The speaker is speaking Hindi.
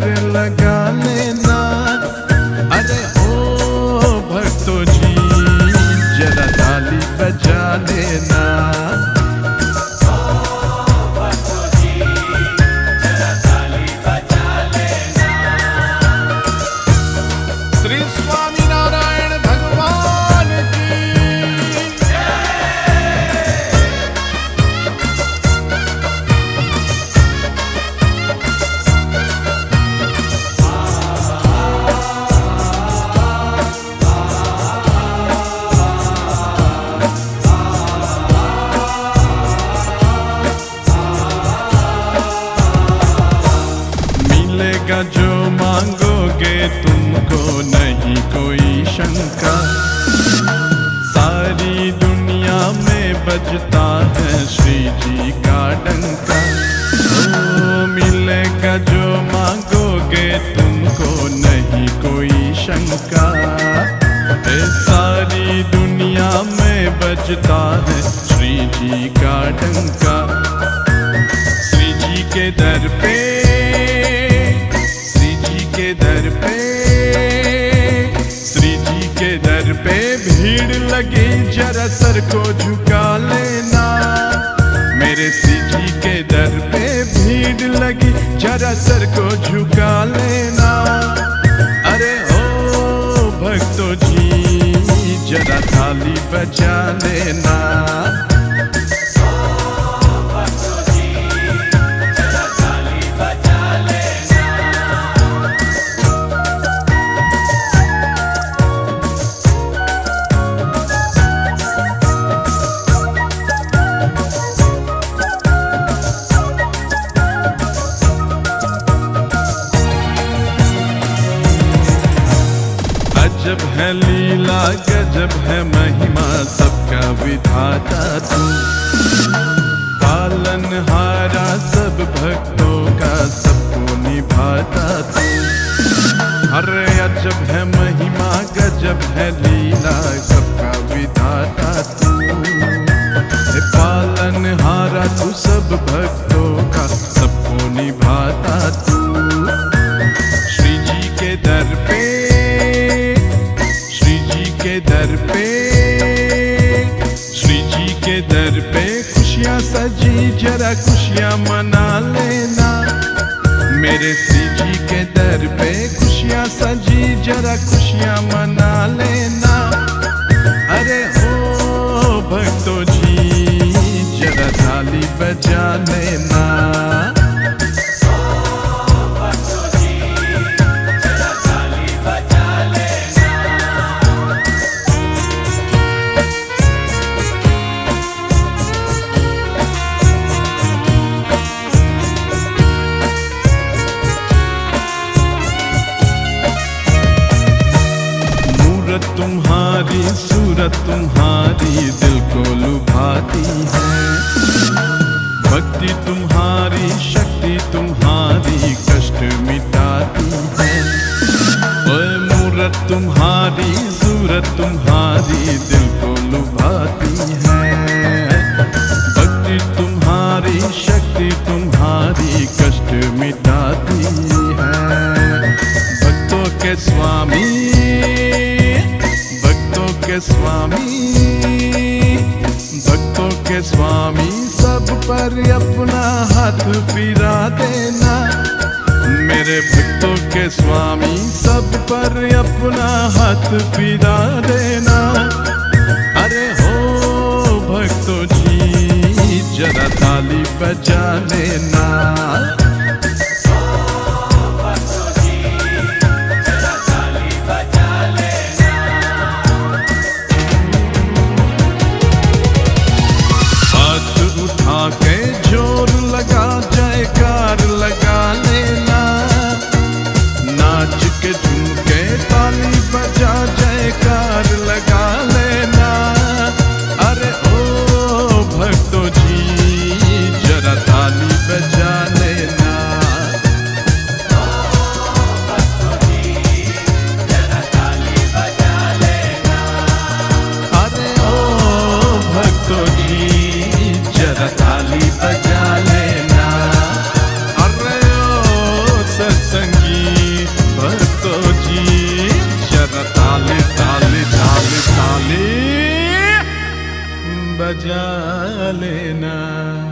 having like शंका सारी दुनिया में बजता है श्री जी का डंका। ओ, मिलेगा जो मांगोगे तुमको नहीं कोई शंका। ए, सारी दुनिया में बजता है श्री जी का डंका। लगी, जरा सर को झुका लेना। मेरे जी के दर पे भीड़ लगी, जरा सर को झुका लेना। अरे ओ भक्तों जी, जरा थाली बजा लेना। अजब है लीला, गजब है महिमा, सबका विधाता तू। पालन हारा सब भक्तों का सबको निभाता तू। अरे अजब है महिमा, गजब है लीला, सबका विधाता तू। पालन हारा तू, सब भक्तों का सबको निभाता तू। दर पे खुशियाँ सजी, जरा खुशियाँ मना लेना। मेरे सीजी के दर पे खुशियाँ सजी, जरा खुशियाँ मना लेना। अरे हो, भक्तों जी, जरा थाली बजा लेना। सूरत तुम्हारी दिल को लुभाती है। भक्ति तुम्हारी, शक्ति तुम्हारी कष्ट मिटाती है। और मूरत तुम्हारी, सूरत तुम्हारी दिल को लुभाती के स्वामी, भक्तों के स्वामी, सब पर अपना हाथ फिरा देना। मेरे भक्तों के स्वामी, सब पर अपना हाथ फिरा देना। अरे हो भक्तों जी, जरा ताली बजा लेना। जरा ताले ताले ताले ताले। बजा लेना।